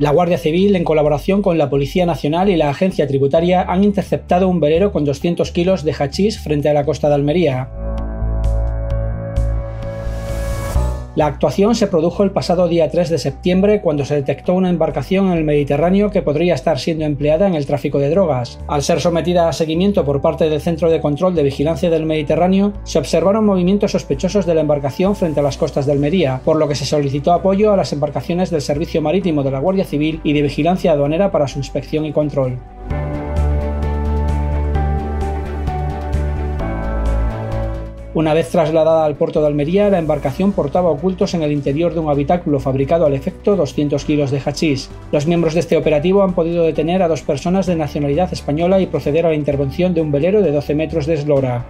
La Guardia Civil, en colaboración con la Policía Nacional y la Agencia Tributaria, han interceptado un velero con 200 kilos de hachís frente a la costa de Almería. La actuación se produjo el pasado día 3 de septiembre cuando se detectó una embarcación en el Mediterráneo que podría estar siendo empleada en el tráfico de drogas. Al ser sometida a seguimiento por parte del Centro de Control de Vigilancia del Mediterráneo, se observaron movimientos sospechosos de la embarcación frente a las costas de Almería, por lo que se solicitó apoyo a las embarcaciones del Servicio Marítimo de la Guardia Civil y de Vigilancia Aduanera para su inspección y control. Una vez trasladada al puerto de Almería, la embarcación portaba ocultos en el interior de un habitáculo fabricado al efecto 200 kilos de hachís. Los miembros de este operativo han podido detener a dos personas de nacionalidad española y proceder a la intervención de un velero de 12 metros de eslora.